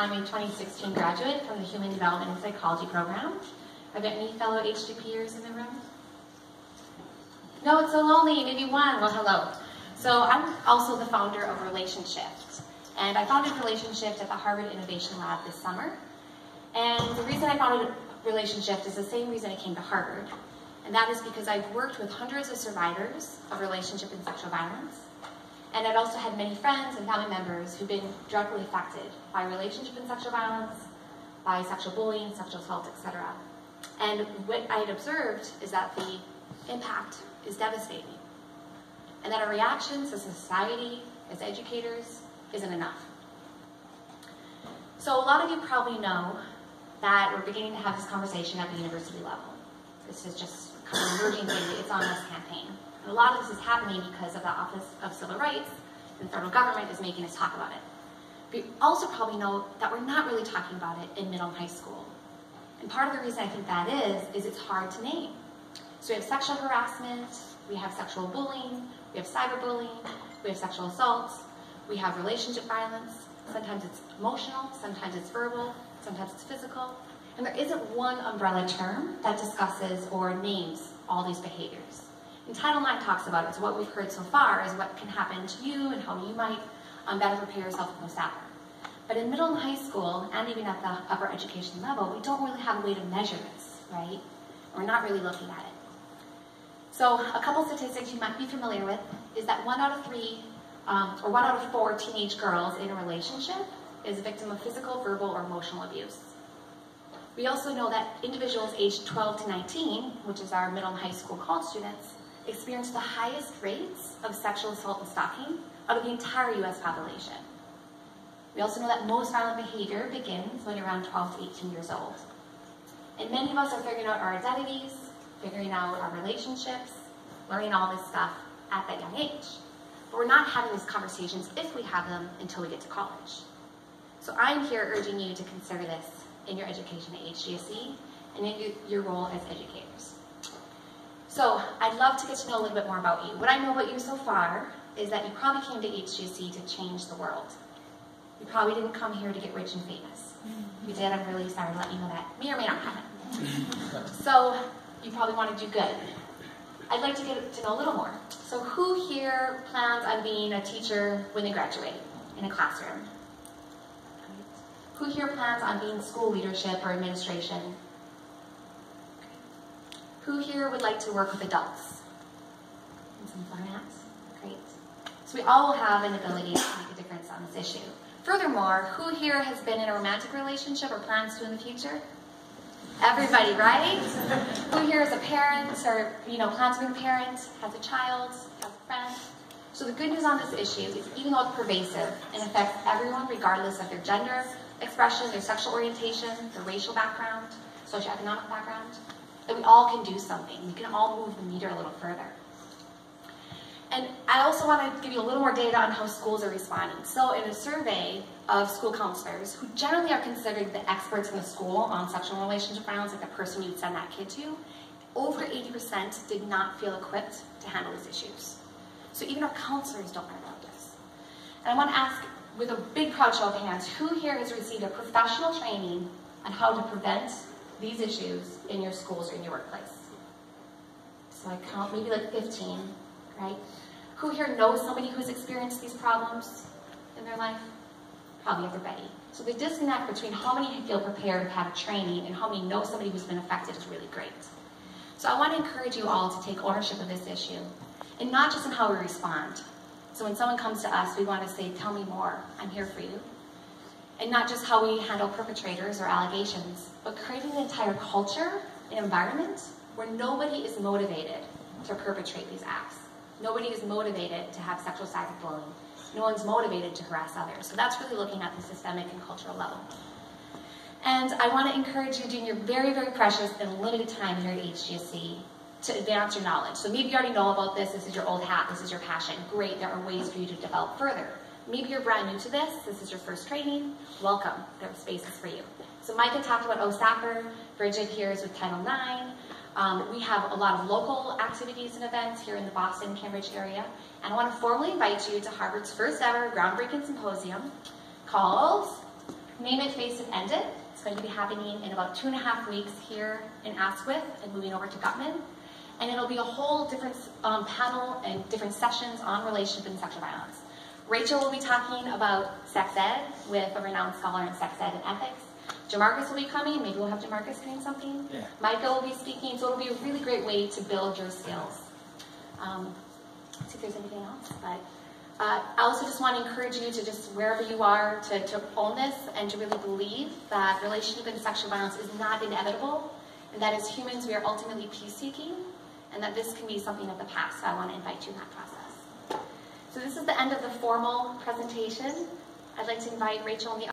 I'm a 2016 graduate from the Human Development and Psychology program. Are there any fellow HDPers in the room? No, it's so lonely, maybe one. Well, hello. So I'm also the founder of Relationshift. And I founded Relationshift at the Harvard Innovation Lab this summer. And the reason I founded Relationshift is the same reason I came to Harvard. And that is because I've worked with hundreds of survivors of relationship and sexual violence. And I've also had many friends and family members who've been directly affected by relationship and sexual violence, by sexual bullying, sexual assault, etc. And what I had observed is that the impact is devastating. And that our reactions as society, as educators, isn't enough. So a lot of you probably know that we're beginning to have this conversation at the university level. This is just kind of emerging thing, It's On Us campaign. And a lot of this is happening because of the Office of Civil Rights and the federal government is making us talk about it. You also probably know that we're not really talking about it in middle and high school. And part of the reason I think that is, is it's hard to name. So we have sexual harassment, we have sexual bullying, we have cyberbullying, we have sexual assaults, we have relationship violence. Sometimes it's emotional, sometimes it's verbal, sometimes it's physical. And there isn't one umbrella term that discusses or names all these behaviors. And Title IX talks about it, so what we've heard so far is what can happen to you and how you might um, better prepare yourself for post But in middle and high school, and even at the upper education level, we don't really have a way to measure this, right? We're not really looking at it. So a couple statistics you might be familiar with is that one out of three, um, or one out of four teenage girls in a relationship is a victim of physical, verbal, or emotional abuse. We also know that individuals aged 12 to 19, which is our middle and high school college students, experience the highest rates of sexual assault and stalking out of the entire US population. We also know that most violent behavior begins when around 12 to 18 years old. And many of us are figuring out our identities, figuring out our relationships, learning all this stuff at that young age. But we're not having these conversations, if we have them, until we get to college. So I'm here urging you to consider this in your education at HGSE and in your role as educators. So I'd love to get to know a little bit more about you. What I know about you so far is that you probably came to HGSE to change the world. You probably didn't come here to get rich and famous. If you did, I'm really sorry to let you know that may or may not happen. Mm-hmm. so you probably want to do good. I'd like to get to know a little more. So who here plans on being a teacher when they graduate in a classroom? Who here plans on being school leadership or administration? Who here would like to work with adults? And some formats? Great. So we all have an ability to make a difference on this issue. Furthermore, who here has been in a romantic relationship or plans to in the future? Everybody, right? Who here is a parent or, you know, plans to be a parent, has a child, has a friend? So the good news on this issue is even though it's pervasive, and affects everyone regardless of their gender, expression, their sexual orientation, their racial background, socioeconomic background, that we all can do something. We can all move the meter a little further. And I also want to give you a little more data on how schools are responding. So in a survey of school counselors, who generally are considered the experts in the school on sexual relationship violence, like the person you'd send that kid to, over 80% did not feel equipped to handle these issues. So even our counselors don't know about this. And I want to ask, with a big proud show of hands, who here has received a professional training on how to prevent these issues in your schools or in your workplace? So I count maybe like 15, right? Who here knows somebody who's experienced these problems in their life? Probably everybody. So the disconnect between how many feel prepared to have training and how many know somebody who's been affected is really great. So I want to encourage you all to take ownership of this issue, and not just in how we respond. So when someone comes to us, we want to say, tell me more, I'm here for you. And not just how we handle perpetrators or allegations, but creating an entire culture and environment where nobody is motivated to perpetrate these acts. Nobody is motivated to have sexual cyberbullying. No one's motivated to harass others. So that's really looking at the systemic and cultural level. And I want to encourage you during your very, very precious and limited time here at HGSE to advance your knowledge. So maybe you already know about this, this is your old hat, this is your passion. Great, there are ways for you to develop further. Maybe you're brand new to this, this is your first training, welcome, there are spaces for you. So Micah talked about OSAPR, Bridget here is with Title IX, um, we have a lot of local activities and events here in the Boston, Cambridge area. And I want to formally invite you to Harvard's first ever groundbreaking symposium called Name It, Face It, End It. It's going to be happening in about two and a half weeks here in Askwith and moving over to Gutman. And it'll be a whole different um, panel and different sessions on relationship and sexual violence. Rachel will be talking about sex ed with a renowned scholar in sex ed and ethics. Jamarcus will be coming. Maybe we'll have Jamarcus doing something. Yeah. Micah will be speaking. So it'll be a really great way to build your skills. Um, see if there's anything else. But uh, I also just want to encourage you to just, wherever you are, to, to own this and to really believe that relationship and sexual violence is not inevitable, and that as humans we are ultimately peace-seeking, and that this can be something of the past. So I want to invite you in that process. So this is the end of the formal presentation. I'd like to invite Rachel and the